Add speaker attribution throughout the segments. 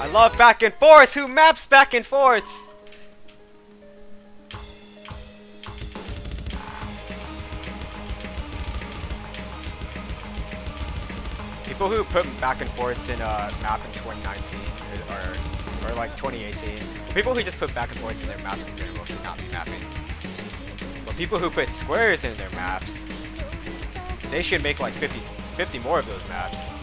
Speaker 1: I love back and forth! Who maps back and forths? People who put back and forths in a map in 2019 or, or like 2018. People who just put back and forths in their maps in general should not be mapping. But people who put squares in their maps, they should make like 50, 50 more of those maps.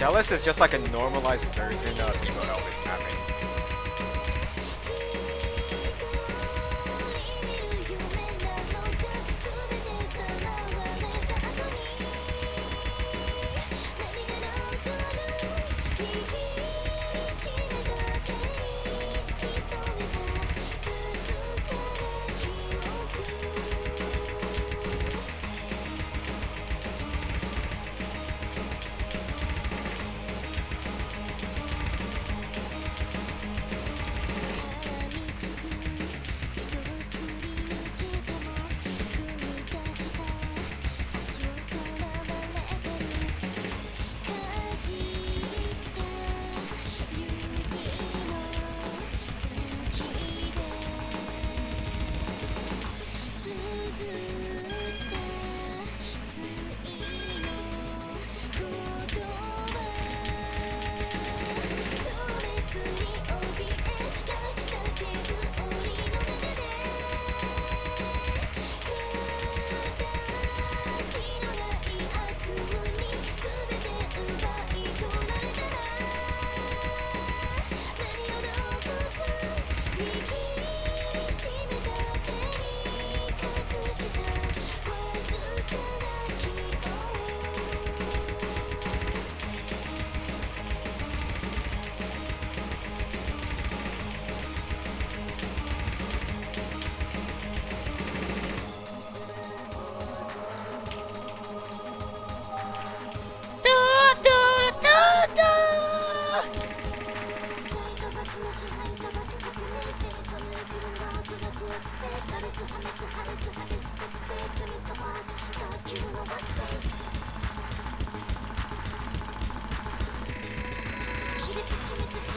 Speaker 1: Delis is just like a normalized version of Emo Elvis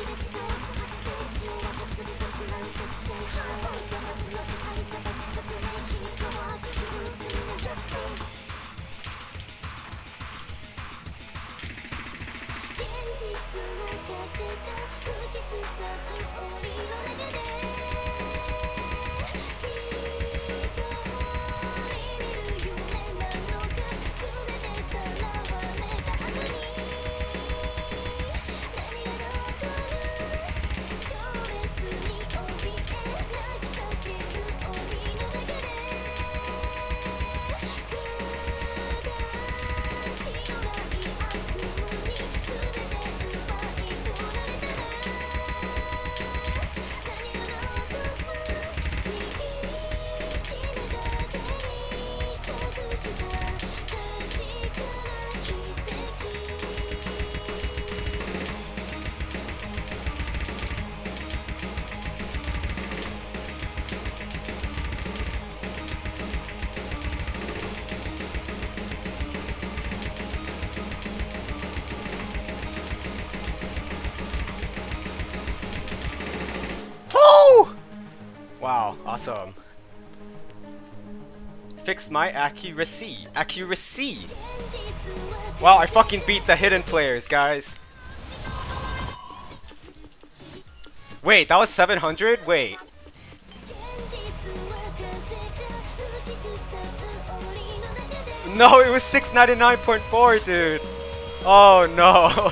Speaker 1: mapping. Wow, awesome. Fixed my accuracy. Accuracy! Wow, I fucking beat the hidden players, guys. Wait, that was 700? Wait. No, it was 699.4, dude. Oh no.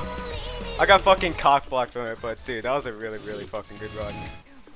Speaker 1: I got fucking cock blocked on it, but dude, that was a really, really fucking good run.